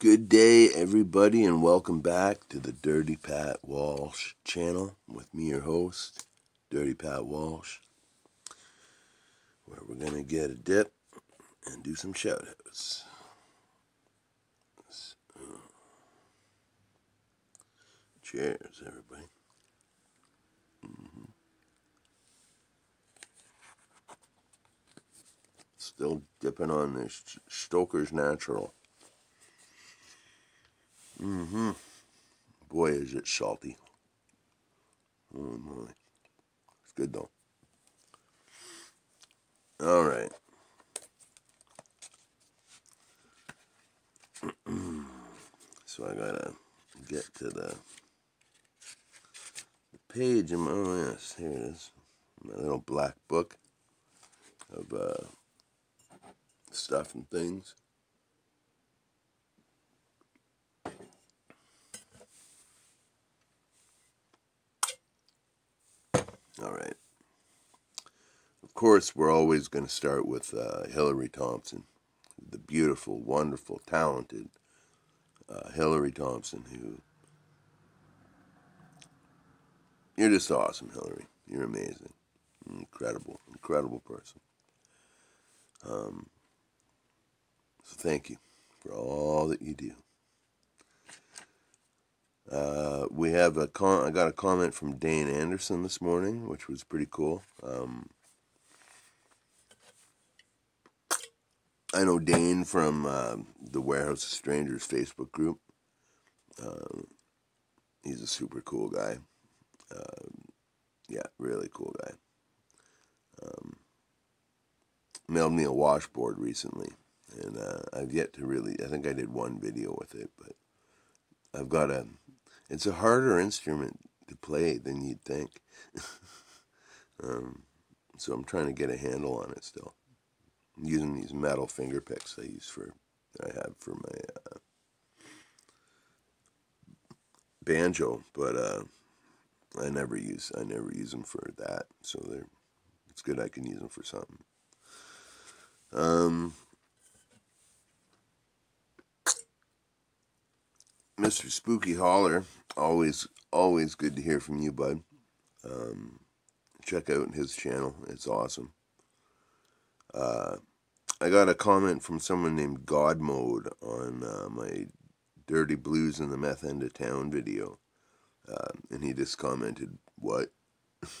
Good day, everybody, and welcome back to the Dirty Pat Walsh channel with me, your host, Dirty Pat Walsh, where we're going to get a dip and do some shout outs. So, cheers, everybody. Mm-hmm. Still dipping on this Stoker's Natural. Mm-hmm. Boy, is it salty. Oh my. It's good though. All right. so I gotta get to the, the page in my, oh yes, here it is. My little black book of uh, stuff and things. All right. Of course, we're always going to start with uh, Hillary Thompson, the beautiful, wonderful, talented uh, Hillary Thompson, who. You're just awesome, Hillary. You're amazing. Incredible, incredible person. Um, so thank you for all that you do. Uh, we have a con- I got a comment from Dane Anderson this morning, which was pretty cool. Um, I know Dane from uh, the Warehouse of Strangers Facebook group. Uh, he's a super cool guy. Um, yeah, really cool guy. Um, mailed me a washboard recently, and uh, I've yet to really. I think I did one video with it, but I've got a it's a harder instrument to play than you'd think. um, so I'm trying to get a handle on it still. I'm using these metal finger picks I use for I have for my uh, banjo, but uh, I never use I never use them for that. So they're it's good I can use them for something. Um, Mr. Spooky Holler, always always good to hear from you, bud. Um, check out his channel; it's awesome. Uh, I got a comment from someone named God Mode on uh, my Dirty Blues in the Meth End of Town video, uh, and he just commented, "What?"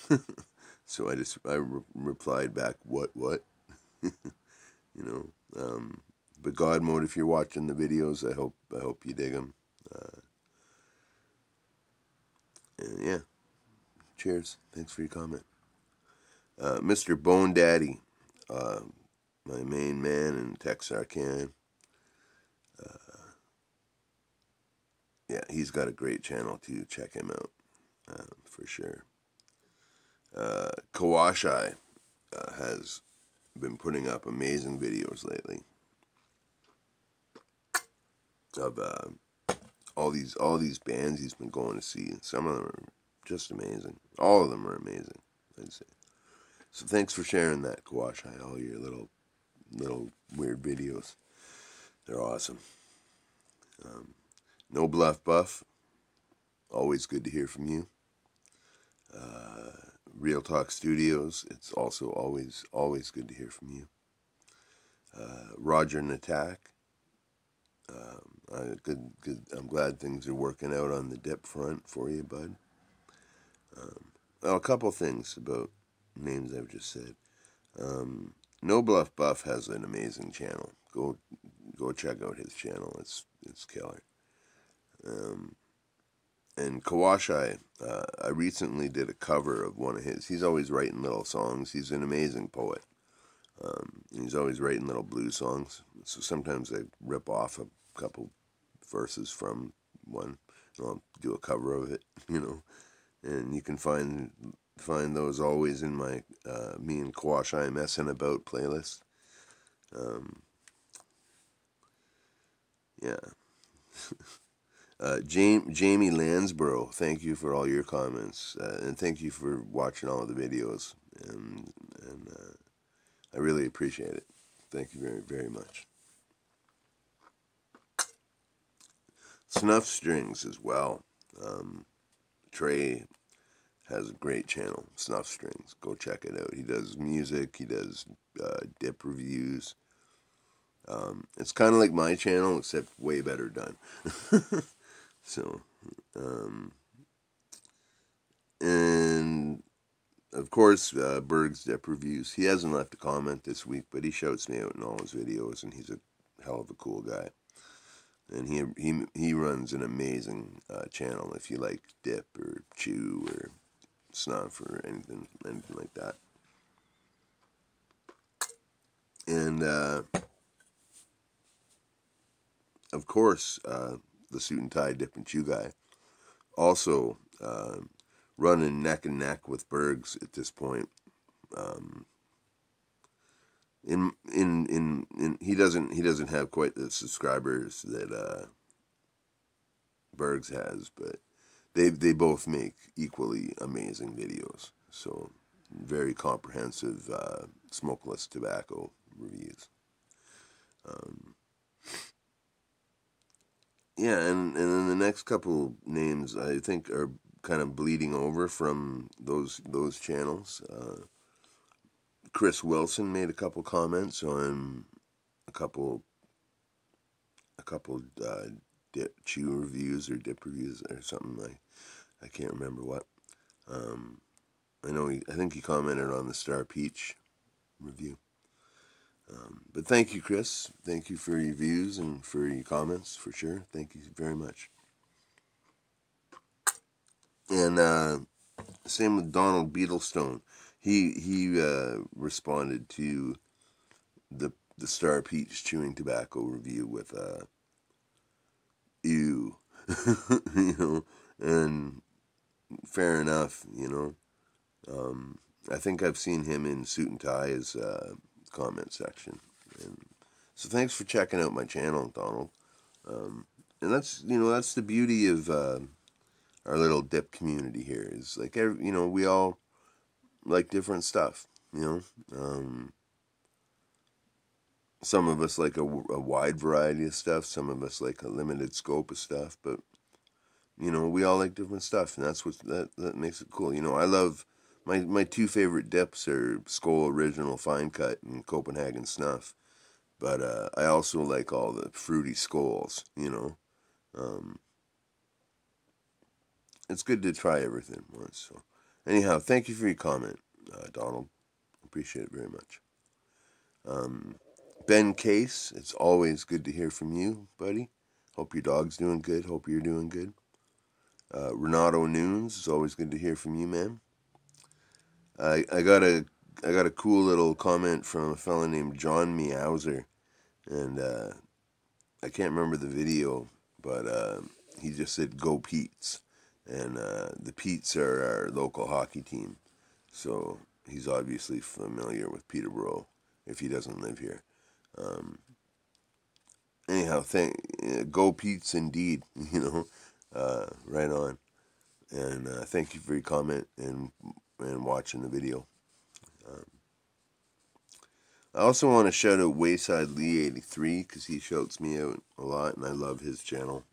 so I just I re- replied back, "What? What?" you know. Um, but God Mode, if you're watching the videos, I hope I hope you dig them. Uh, and yeah, cheers. Thanks for your comment. Uh, Mr. Bone Daddy, uh, my main man in Texarkana. Uh, yeah, he's got a great channel too. Check him out uh, for sure. Uh, Kawashai uh, has been putting up amazing videos lately of uh, all these all these bands he's been going to see. Some of them are just amazing. All of them are amazing. I'd say. So thanks for sharing that, Kawashai. All your little little weird videos. They're awesome. Um, no bluff buff. Always good to hear from you. Uh, Real Talk Studios. It's also always always good to hear from you. Uh, Roger Natak. Um, uh, good, good. I'm glad things are working out on the dip front for you, bud. Um, a couple things about names I've just said. Um, no Bluff Buff has an amazing channel. Go, go check out his channel. It's it's killer. Um, and Kawashai, uh, I recently did a cover of one of his. He's always writing little songs. He's an amazing poet. Um, he's always writing little blues songs. So sometimes I rip off a couple verses from one. And I'll do a cover of it, you know. And you can find find those always in my uh, me and Kawashai messing about playlist. Um, yeah. uh, Jamie, Jamie Lansborough, thank you for all your comments, uh, and thank you for watching all the videos, and and uh, I really appreciate it. Thank you very very much. Snuff Strings as well. Um, Trey has a great channel, Snuff Strings. Go check it out. He does music, he does uh, dip reviews. Um, it's kind of like my channel, except way better done. so, um, and of course, uh, Berg's Dip Reviews. He hasn't left a comment this week, but he shouts me out in all his videos, and he's a hell of a cool guy. And he he he runs an amazing uh, channel if you like dip or chew or snuff or anything anything like that. And uh, of course, uh, the suit and tie dip and chew guy also uh, running neck and neck with Bergs at this point. Um, in, in in in he doesn't he doesn't have quite the subscribers that uh, Bergs has, but they they both make equally amazing videos. So very comprehensive uh, smokeless tobacco reviews. Um, yeah, and, and then the next couple names I think are kind of bleeding over from those those channels. Uh, Chris Wilson made a couple comments on a couple a couple uh, dip, chew reviews or dip reviews or something like I can't remember what. Um, I know he I think he commented on the Star Peach review. Um, but thank you, Chris. Thank you for your views and for your comments, for sure. Thank you very much. And uh, same with Donald Beetlestone. He he uh, responded to the the Star Peach chewing tobacco review with uh, "ew," you know, and fair enough, you know. Um, I think I've seen him in suit and tie as uh, comment section. And so thanks for checking out my channel, Donald. Um, and that's you know that's the beauty of uh, our little dip community here. Is like every, you know we all like different stuff. You know, um, some of us like a, a wide variety of stuff. Some of us like a limited scope of stuff. But you know we all like different stuff, and that's what that that makes it cool. You know I love my my two favorite dips are Skoal Original Fine Cut and Copenhagen Snuff, but uh, I also like all the fruity Skoals. You know, um, it's good to try everything once. So, anyhow, thank you for your comment, uh, Donald. Appreciate it very much. Um, ben Case, it's always good to hear from you, buddy. Hope your dog's doing good. Hope you're doing good. Uh, Renato Nunes, it's always good to hear from you, man. I I got a I got a cool little comment from a fellow named John Meowser, and uh, I can't remember the video, but uh, he just said "Go Pete's," and uh, the Pete's are our local hockey team, so he's obviously familiar with Peterborough if he doesn't live here. Um, anyhow, thank uh, Go Pete's indeed, you know, uh, right on, and uh, thank you for your comment and and watching the video. Um, I also want to shout out Wayside Lee 83 because he shouts me out a lot and I love his channel.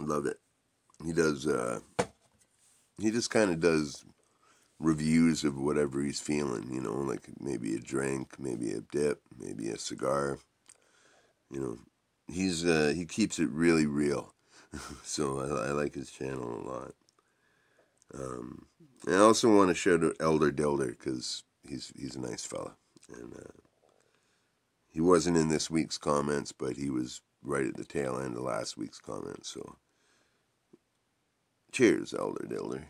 Love it. He does, uh, he just kind of does reviews of whatever he's feeling, you know, like maybe a drink, maybe a dip, maybe a cigar. You know, he's, uh, he keeps it really real. so I, I, like his channel a lot. Um, I also want to shout out Elder Dilder because he's he's a nice fella, and uh, he wasn't in this week's comments, but he was right at the tail end of last week's comments. So, cheers, Elder Dilder.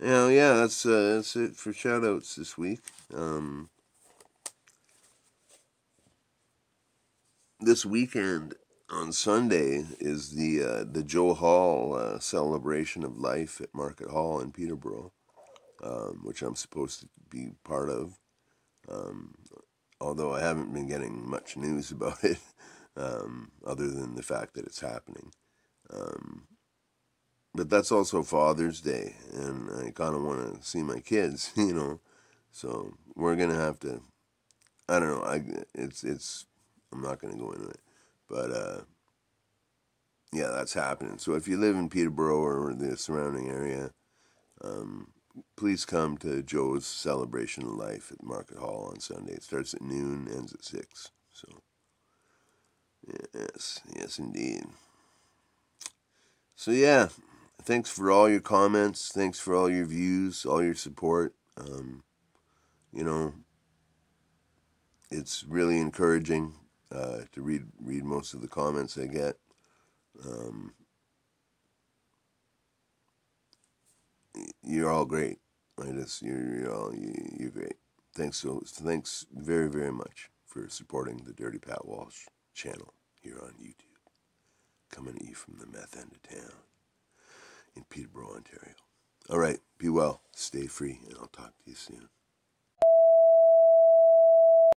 Now, yeah, that's uh, that's it for shoutouts this week. Um, this weekend on Sunday is the uh, the Joe Hall uh, celebration of life at Market Hall in Peterborough, um, which I'm supposed to be part of. Um, although I haven't been getting much news about it, um, other than the fact that it's happening. Um, but that's also Father's Day, and I kind of want to see my kids, you know. So we're gonna have to I don't know. I it's it's I'm not going to go into it, but uh, yeah, that's happening. So if you live in Peterborough or the surrounding area, um, please come to Joe's celebration of life at Market Hall on Sunday. It starts at noon, ends at six. So yes, yes, indeed. So yeah, thanks for all your comments. Thanks for all your views, all your support. Um, you know, it's really encouraging uh, to read read most of the comments I get. Um, you're all great. I just you're, you're all you, you're great. Thanks so thanks very very much for supporting the Dirty Pat Walsh channel here on YouTube. Coming at you from the meth end of town in Peterborough, Ontario. All right, be well, stay free, and I'll talk to you soon.